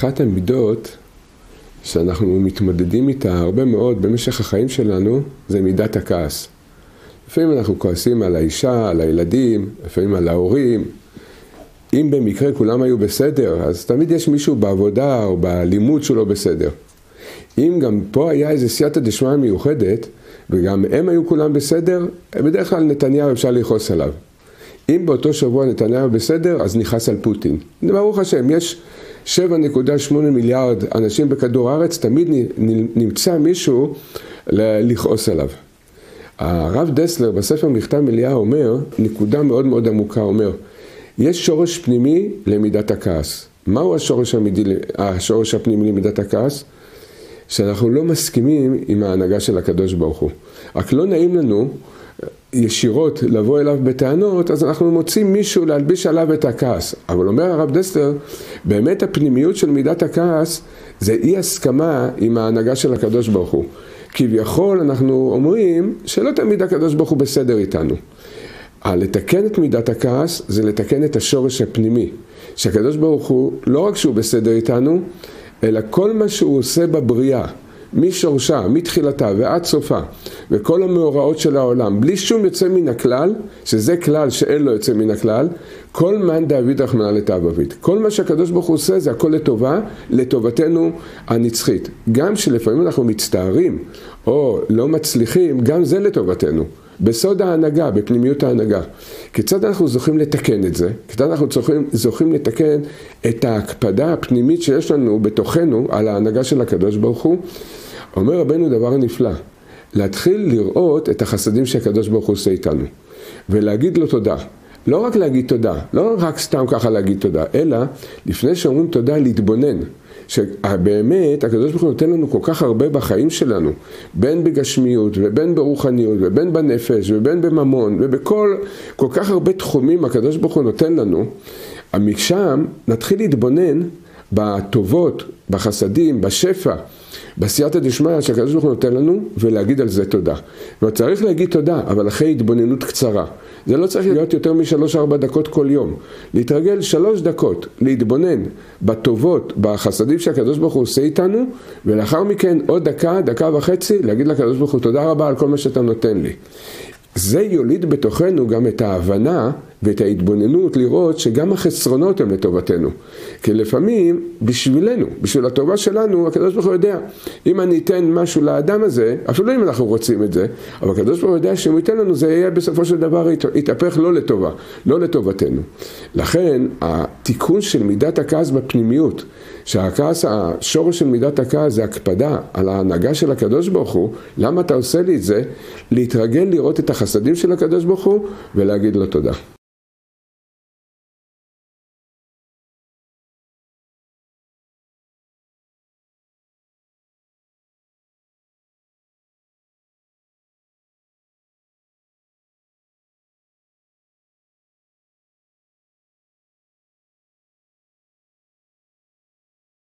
אחת המידות שאנחנו מתמודדים איתה הרבה מאוד במשך החיים שלנו, זה מידת הכעס. לפעמים אנחנו כועסים על האישה, על הילדים, לפעמים על ההורים. אם במקרה כולם היו בסדר, אז תמיד יש מישהו בעבודה או בלימוד שהוא לא בסדר. אם גם פה היה איזה סייעתא דשמיא מיוחדת, וגם הם היו כולם בסדר, בדרך כלל נתניהו אפשר לכעוס עליו. אם באותו שבוע נתניהו בסדר, אז נכעס על פוטין. ברוך השם, יש 7.8 מיליארד אנשים בכדור הארץ, תמיד נמצא מישהו לכעוס עליו. הרב דסלר בספר מכתב מאליהו אומר, נקודה מאוד מאוד עמוקה, אומר, יש שורש פנימי למידת הכעס. מהו השורש, המידי, השורש הפנימי למידת הכעס? שאנחנו לא מסכימים עם ההנהגה של הקדוש ברוך הוא. רק לא נעים לנו ישירות לבוא אליו בטענות, אז אנחנו מוצאים מישהו להלביש עליו את הכעס. אבל אומר הרב דסלר, באמת הפנימיות של מידת הכעס זה אי הסכמה עם ההנהגה של הקדוש ברוך הוא. כביכול אנחנו אומרים שלא תמיד הקדוש ברוך הוא בסדר איתנו. לתקן את מידת הכעס זה לתקן את השורש הפנימי. שהקדוש ברוך הוא, לא רק שהוא בסדר איתנו, אלא כל מה שהוא עושה בבריאה, משורשה, מתחילתה ועד סופה, וכל המאורעות של העולם, בלי שום יוצא מן הכלל, שזה כלל שאין לו יוצא מן הכלל, כל מאן דאביד רחמנא לתאווית. כל מה שהקדוש ברוך הוא עושה זה הכל לטובה, לטובתנו הנצחית. גם שלפעמים אנחנו מצטערים או לא מצליחים, גם זה לטובתנו. בסוד ההנהגה, בפנימיות ההנהגה. כיצד אנחנו זוכים לתקן את זה? כיצד אנחנו זוכים, זוכים לתקן את ההקפדה הפנימית שיש לנו בתוכנו על ההנהגה של הקדוש ברוך הוא? אומר רבנו דבר נפלא, להתחיל לראות את החסדים שהקדוש ברוך הוא עושה איתנו, ולהגיד לו תודה. לא רק להגיד תודה, לא רק סתם ככה להגיד תודה, אלא לפני שאומרים תודה להתבונן. שבאמת הקדוש ברוך הוא נותן לנו כל כך הרבה בחיים שלנו, בין בגשמיות ובין ברוחניות ובין בנפש ובין בממון ובכל כל כך הרבה תחומים הקדוש ברוך הוא נותן לנו, משם נתחיל להתבונן בטובות, בחסדים, בשפע, בסייעתא דשמיא שהקדוש ברוך הוא נותן לנו ולהגיד על זה תודה. זאת צריך להגיד תודה, אבל אחרי התבוננות קצרה. זה לא צריך להיות יותר משלוש-ארבע דקות כל יום. להתרגל שלוש דקות, להתבונן בטובות, בחסדים שהקדוש ברוך הוא עושה איתנו, ולאחר מכן עוד דקה, דקה וחצי, להגיד לקדוש ברוך הוא תודה רבה על כל מה שאתה נותן לי. זה יוליד בתוכנו גם את ההבנה ואת ההתבוננות לראות שגם החסרונות הם לטובתנו. כי לפעמים בשבילנו, בשביל הטובה שלנו, הקדוש ברוך הוא יודע, אם אני אתן משהו לאדם הזה, אפילו אם אנחנו רוצים את זה, אבל הקדוש ברוך הוא יודע שאם הוא ייתן לנו זה יהיה בסופו של דבר יתהפך לא לטובה, לא לטובתנו. לכן התיקון של מידת הכעס בפנימיות, שהכעס, השורש של מידת הכעס זה הקפדה על ההנהגה של הקדוש ברוך הוא, למה אתה עושה לי את זה? להתרגל לראות את החסדים של הקדוש ברוך הוא ולהגיד לו תודה.